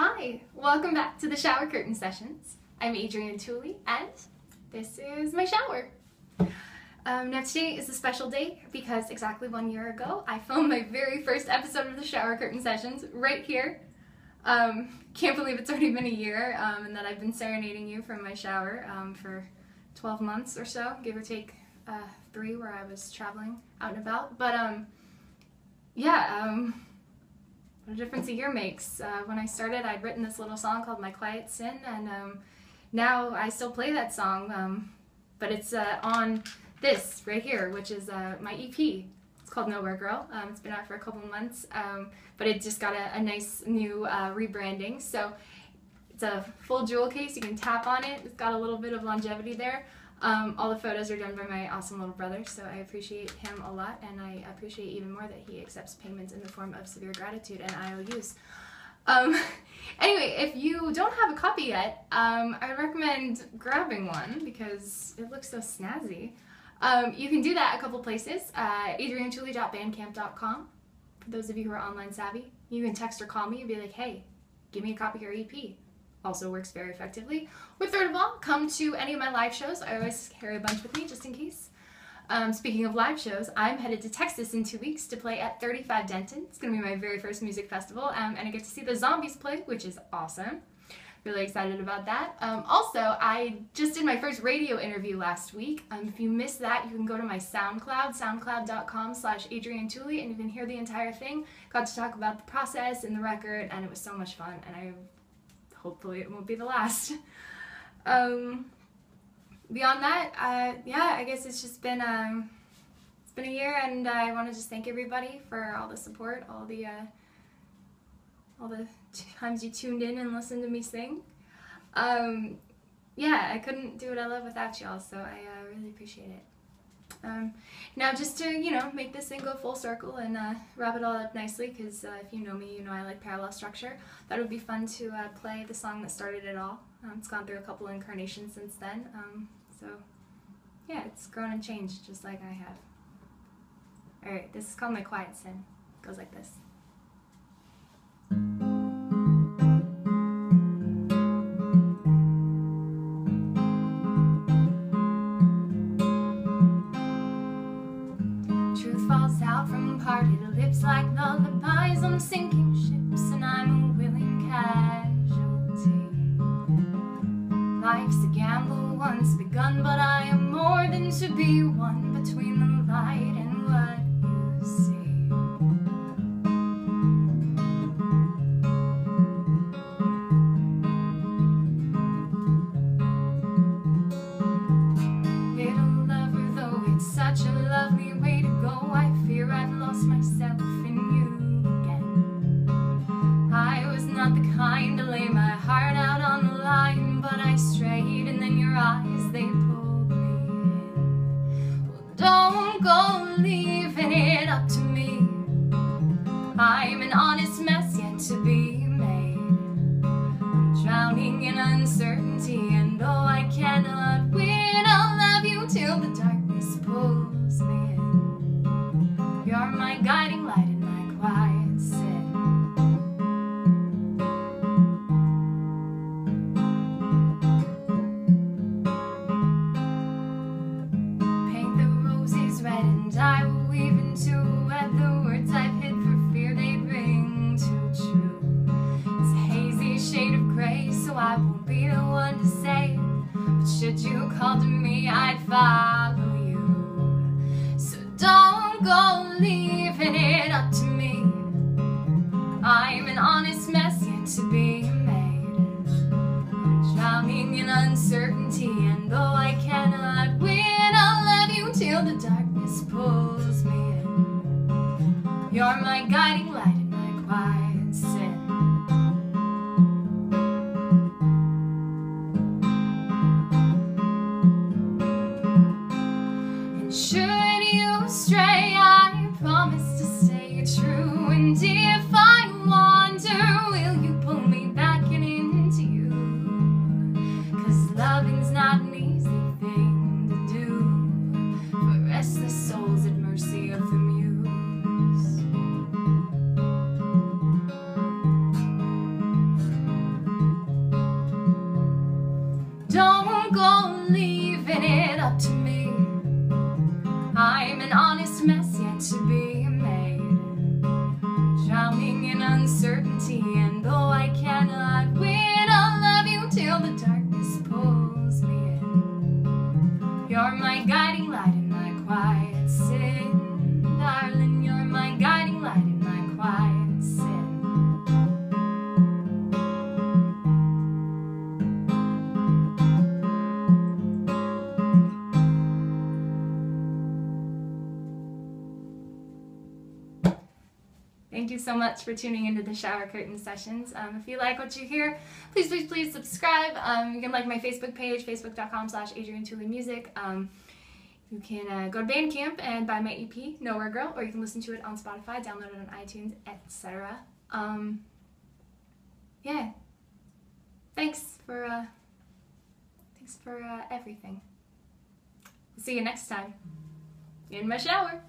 Hi, welcome back to the Shower Curtain Sessions. I'm Adrienne Tooley, and this is my shower. Um, now today is a special day because exactly one year ago I filmed my very first episode of the Shower Curtain Sessions right here. Um, can't believe it's already been a year um, and that I've been serenading you from my shower um, for 12 months or so, give or take uh, three where I was traveling out and about. But um, yeah, um, what a difference a year makes. Uh, when I started, I'd written this little song called My Quiet Sin, and um, now I still play that song, um, but it's uh, on this right here, which is uh, my EP. It's called Nowhere Girl. Um, it's been out for a couple months, um, but it just got a, a nice new uh, rebranding. So it's a full jewel case. You can tap on it. It's got a little bit of longevity there. Um, all the photos are done by my awesome little brother, so I appreciate him a lot, and I appreciate even more that he accepts payments in the form of severe gratitude and IOUs. Um, anyway, if you don't have a copy yet, um, I recommend grabbing one because it looks so snazzy. Um, you can do that a couple places. Uh. For those of you who are online savvy, you can text or call me and be like, hey, give me a copy of your EP also works very effectively. Or third of all, come to any of my live shows. I always carry a bunch with me just in case. Um, speaking of live shows, I'm headed to Texas in two weeks to play at 35 Denton. It's going to be my very first music festival, um, and I get to see the Zombies play, which is awesome. Really excited about that. Um, also, I just did my first radio interview last week. Um, if you missed that, you can go to my SoundCloud, soundcloud.com slash Adrienne Tooley, and you can hear the entire thing. Got to talk about the process and the record, and it was so much fun, and I hopefully it won't be the last. Um, beyond that, uh, yeah, I guess it's just been um, it's been a year, and I want to just thank everybody for all the support, all the uh, all the times you tuned in and listened to me sing. Um, yeah, I couldn't do what I love without y'all, so I uh, really appreciate it. Um, now, just to you know make this thing go full circle and uh, wrap it all up nicely, because uh, if you know me, you know I like parallel structure. That would be fun to uh, play the song that started it all. Um, it's gone through a couple incarnations since then, um, so yeah, it's grown and changed just like I have. All right, this is called my quiet sin. It goes like this. Lips like lullabies on sinking ships, and I'm a willing casualty. Life's a gamble once begun, but I am more than to be one between the guiding light in my quiet sin. Paint the roses red and I will weave into web the words I've hid for fear they bring too true. It's a hazy shade of gray, so I won't be the one to say it. But should you call to me, I'd follow you. So don't go leaving it up to Don't go leaving it up to me. I'm an honest mess yet to be made. Drowning in uncertainty, Thank you so much for tuning into the Shower Curtain Sessions. Um, if you like what you hear, please, please, please subscribe. Um, you can like my Facebook page, facebook.com slash Tooley Music. Um, you can uh, go to Bandcamp and buy my EP, Nowhere Girl, or you can listen to it on Spotify, download it on iTunes, etc. Um, yeah. Thanks for uh, thanks for uh, everything. See you next time in my shower.